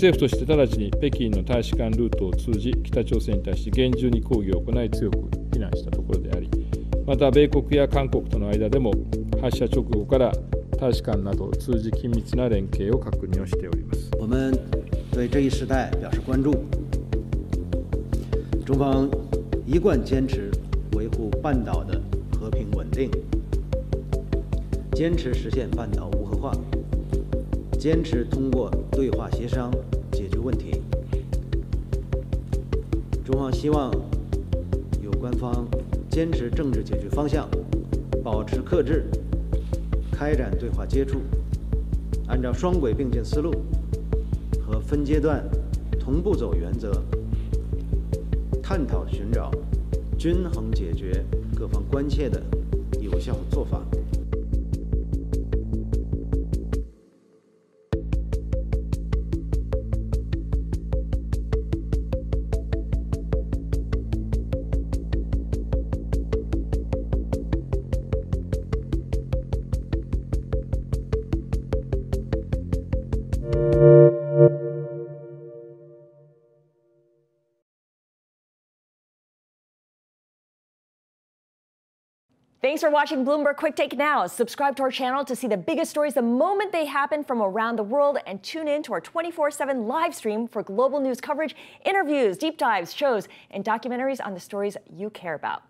政府として直ちに北京の大使館ルートを通じ北朝鮮に対して厳重に抗議を行い強く非難したところでありまた米国や韓国との間でも発射直後から大使館などを通じ緊密な連携を確認をしております。我们对这一时代表示关注。中方一贯坚持维护半岛的和平稳定，坚持实现半岛无核化，坚持通过对话协商希望有关方坚持政治解决方向，保持克制。开展对话接触，按照双轨并进思路和分阶段同步走原则，探讨寻找均衡解决各方关切的有效做法。Thanks for watching Bloomberg Quick Take Now. Subscribe to our channel to see the biggest stories the moment they happen from around the world and tune in to our 24 7 live stream for global news coverage, interviews, deep dives, shows, and documentaries on the stories you care about.